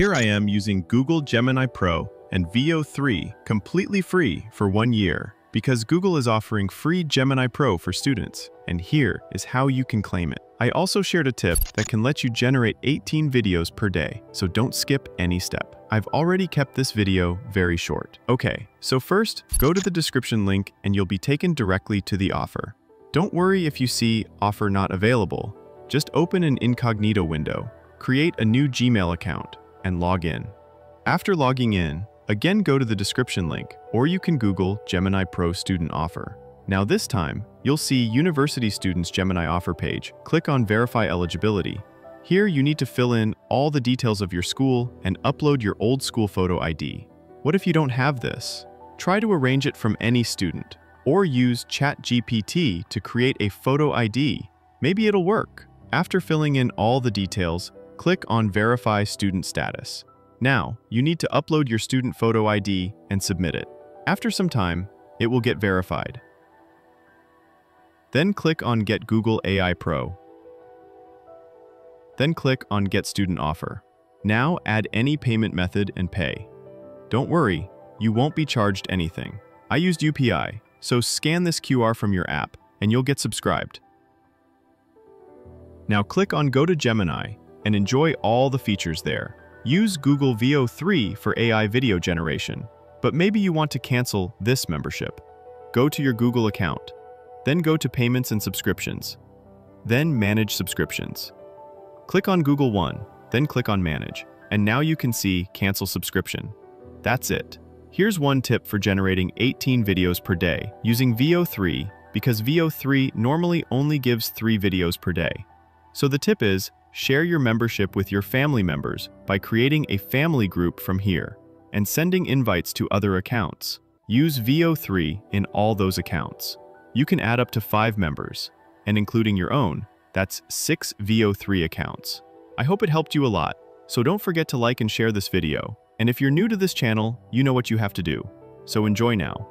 Here I am using Google Gemini Pro and Veo 3 completely free for one year because Google is offering free Gemini Pro for students, and here is how you can claim it. I also shared a tip that can let you generate 18 videos per day, so don't skip any step. I've already kept this video very short. Okay, so first, go to the description link and you'll be taken directly to the offer. Don't worry if you see offer not available. Just open an incognito window, create a new Gmail account, and log in. After logging in, again go to the description link, or you can Google Gemini Pro Student Offer. Now this time, you'll see University Students Gemini Offer page. Click on Verify Eligibility. Here you need to fill in all the details of your school and upload your old school photo ID. What if you don't have this? Try to arrange it from any student, or use ChatGPT to create a photo ID. Maybe it'll work. After filling in all the details, click on Verify Student Status. Now, you need to upload your student photo ID and submit it. After some time, it will get verified. Then click on Get Google AI Pro. Then click on Get Student Offer. Now add any payment method and pay. Don't worry, you won't be charged anything. I used UPI, so scan this QR from your app and you'll get subscribed. Now click on Go to Gemini and enjoy all the features there. Use Google Veo 3 for AI video generation, but maybe you want to cancel this membership. Go to your Google account, then go to Payments and Subscriptions, then Manage Subscriptions. Click on Google One, then click on Manage, and now you can see Cancel Subscription. That's it. Here's one tip for generating 18 videos per day using Veo 3 because Veo 3 normally only gives 3 videos per day. So the tip is, share your membership with your family members by creating a family group from here and sending invites to other accounts. Use Veo 3 in all those accounts. You can add up to 5 members, and including your own, that's 6 Veo 3 accounts. I hope it helped you a lot, so don't forget to like and share this video. And if you're new to this channel, you know what you have to do. So enjoy now.